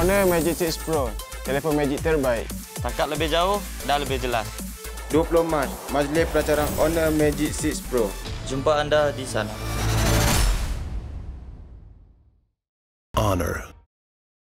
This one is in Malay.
Honor Magic 6 Pro, telefon magic terbaik. Tangkap lebih jauh, dan lebih jelas. 20 Mac, majlis pelacaran Honor Magic 6 Pro. Jumpa anda di sana. Honor.